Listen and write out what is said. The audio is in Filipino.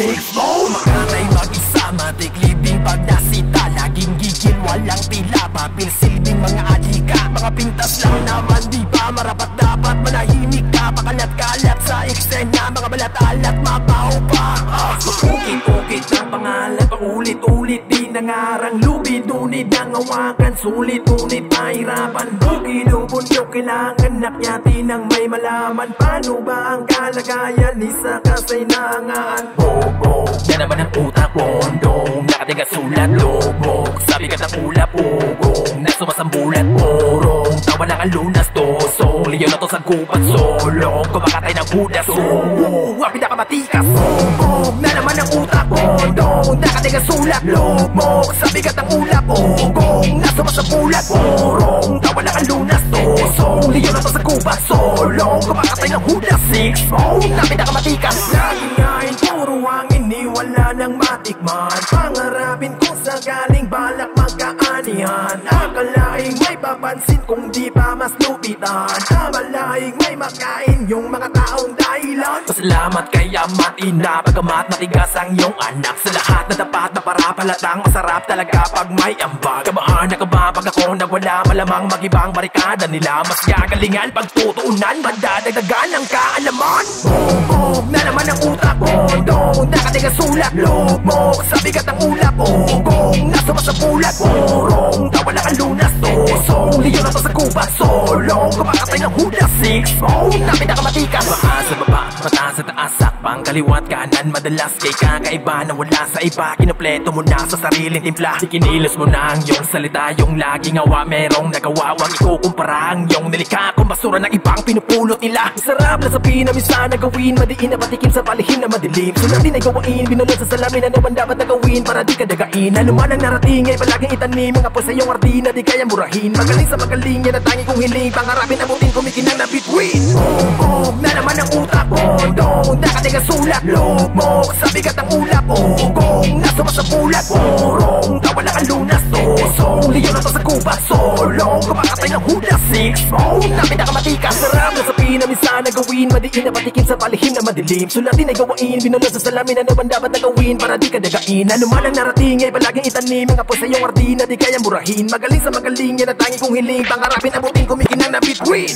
Big Flow Makaray mag-isama Tiklibing pag nasita Laging gigil walang pila Papil silbing mga alika. Mga pintas lang naman di ba? Marapat dapat manahimik ka. Pakalat-kalat sa eksena. Mga balat-alat mabaho pa. Ah. Ukit-ukit ng pangalan. Paulit-ulit di nangarang. Lubi Dunid ang awakan Sulit-unit mahirapan. Bukid-ubundok kailangan. Nakyati ng may malaman. Paano ba ang kalagayan? Isa kasay nangaan naman ang utak Bondong, nakatiga sulat Lobok, sabi ka ng ulap Ugong, na sumasambulat Porong, tawa lang ang lunas Tosong, liyon na to sa gubat Solong, kumakatay ng hudas Oo, ang pinakamatikas Bombong, na naman ang utak Bondong, nakatiga sulat Lobok, sabi ka ng ulap Ugong, na sumasambulat Porong, tawa lang ang lunas Tosong, liyon na to sa gubat Solong, kumakatay ng hudas Six, oh, na pinakamatikas Laging ngayon, puro hangin Ni wala nang matikman. Pangarapin ko sakaling balak magkaanihan. Akalaing may papansin kung di pa mas lupitan. Amalaing may makain yung mga taong dahilan. Pasalamat kay ama't ina Pagamat matigas ang iyong anak. Sa lahat na dapat na para palatang Masarap talaga pag may ambag. Kamaan na kababag ako na wala malamang Magibang barikada nila. Mas gagalingan pagtutuunan Madadagdagan ang kaalaman. Boom, na naman ang utak Bondong, nakatiga sulat Lobok, sabi ka ng ulap Ugong, nasa sa bulat Porong, tawa lang ang lunas Tosong, liyo na to sa kuba Solong, kumakatay ng hudas Six, oh, na pinakamatikas Maas sa baba, mataas sa Sakpang kaliwat kanan, madalas kay kakaiba Na wala sa iba, kinupleto mo na sa sariling timpla. Ikinilos mo na ang iyong salita. Yung laging awa, merong nagawa. Huwag ikukumpara ang iyong nilika Kung basura ng ibang pinupulot nila. Sarap na sabihin na minsan na gawin. Madiin na patikim sa palihim na madilim. Sunod din ay gawain, binulot sa salamin Ano man dapat na gawin para di ka dagain. Ano man narating ay palaging itanim. Mga po sa iyong ardina di kaya murahin Magaling sa magaling yan ang tanging kong hiling. Pangarapin abutin kumikinang na between Boom, boom, na naman Bondong, nakatiga sulat Lobok, sabi ka ng ulap Ugong, nasa sa bulat Porong, tawa lang ang lunas Tosong, liyo na to sa kuba Solong, kumakatay ng hudas Six, oh, na pinakamatikas Sarap na sabihin na minsan na gawin Madiin na patikim sa palihim na madilim. Sulatin ay gawain, binulot sa salamin Ano man dapat na gawin para di ka dagain. Ano man ang narating ay palaging itanim. Mga po sa iyong ardina di kaya murahin Magaling sa magaling yan ang tangi kong hiling. Pangarapin abutin kumikinang na between